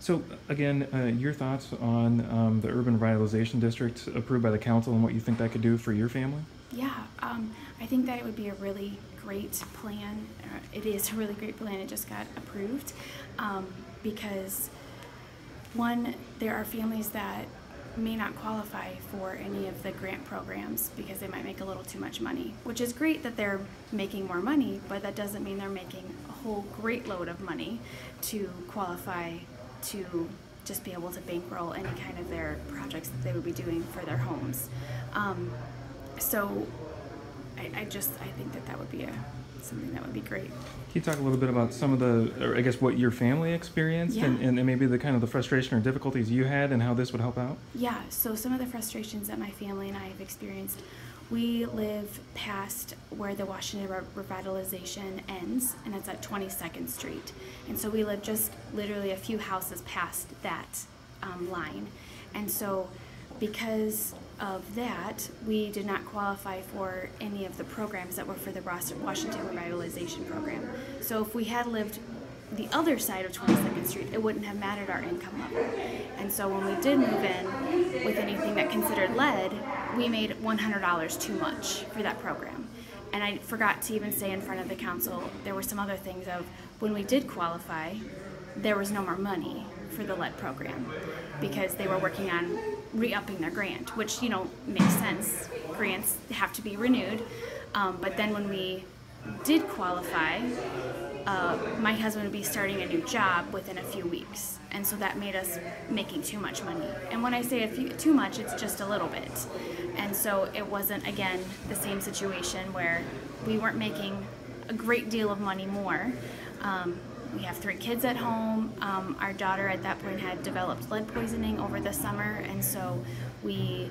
So again, uh, your thoughts on um, the urban revitalization district approved by the council and what you think that could do for your family? Yeah, um, I think that it would be a really great plan. Uh, It is a really great plan. It just got approved. Um, because one, there are families that may not qualify for any of the grant programs because they might make a little too much money, which is great that they're making more money, but that doesn't mean they're making a whole great load of money to qualify to just be able to bankroll any kind of their projects that they would be doing for their homes. Um, so I, I just I think that that would be a something that would be great. Can you talk a little bit about some of the, or I guess, what your family experienced and, Yeah. and maybe the kind of the frustration or difficulties you had and how this would help out? Yeah, so some of the frustrations that my family and I have experienced, we live past where the Washington Revitalization ends, and it's at 22nd Street. And so we live just literally a few houses past that um, line. And so, because of that, we did not qualify for any of the programs that were for the Washington Revitalization Program. So, if we had lived the other side of 22nd Street, it wouldn't have mattered our income level. And so when we did move in with anything that considered lead, we made $100 too much for that program. And I forgot to even say in front of the council, there were some other things of when we did qualify, there was no more money for the lead program because they were working on re-upping their grant, which, you know, makes sense. Grants have to be renewed. Um, but then when we did qualify, uh, my husband would be starting a new job within a few weeks, and so that made us making too much money. And when I say a few, too much, it's just a little bit. And so it wasn't again the same situation where we weren't making a great deal of money more. Um, we have three kids at home. Um, our daughter at that point had developed lead poisoning over the summer, and so we,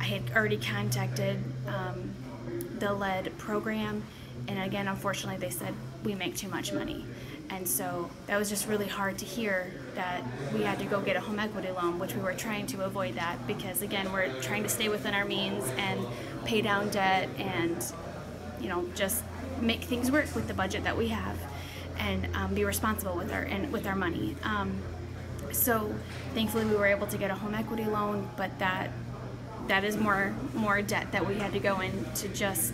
I had already contacted um, the lead program and again unfortunately they said we make too much money. And so that was just really hard to hear that we had to go get a home equity loan which we were trying to avoid that because again we're trying to stay within our means and pay down debt and you know just make things work with the budget that we have and um, be responsible with our and with our money. Um, so thankfully we were able to get a home equity loan but that that is more more debt that we had to go in to just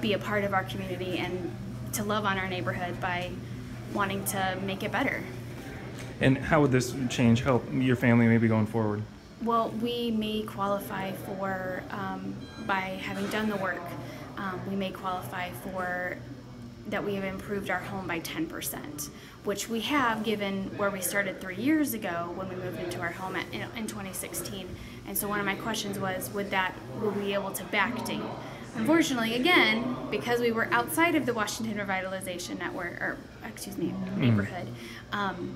be a part of our community and to love on our neighborhood by wanting to make it better. And how would this change help your family maybe going forward? Well, we may qualify for, um, by having done the work, um, we may qualify for that we have improved our home by 10%, which we have given where we started three years ago when we moved into our home at, in, in 2016. And so one of my questions was, would that, will we be able to backdate? Unfortunately, again, because we were outside of the Washington Revitalization Network, or excuse me, neighborhood, um,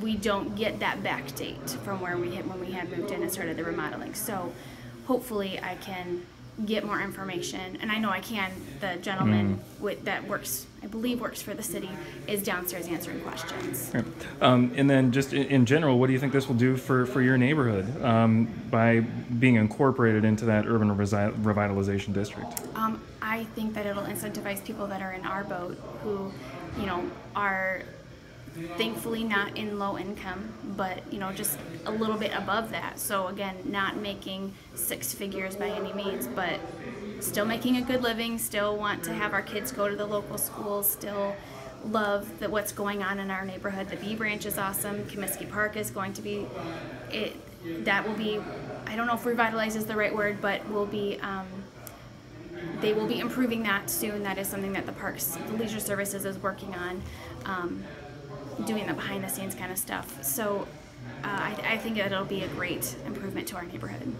we don't get that back date from where we had when we had moved in and started the remodeling. So hopefully I can get more information and I know I can. The gentleman with, that works I believe works for the city is downstairs answering questions. Right. Um, and then just in, in general, what do you think this will do for, for your neighborhood um, by being incorporated into that urban resi- revitalization district? Um, I think that it'll incentivize people that are in our boat who, you know, are thankfully not in low income, but you know, just a little bit above that. So again, not making six figures by any means, but still making a good living, still want to have our kids go to the local schools, still love that what's going on in our neighborhood. The Bee Branch is awesome. Comiskey Park is going to be it that will be I don't know if revitalize is the right word, but will be um, they will be improving that soon. That is something that the Parks, the Leisure Services is working on, um, doing the behind the scenes kind of stuff. So uh, I, I think it'll be a great improvement to our neighborhood.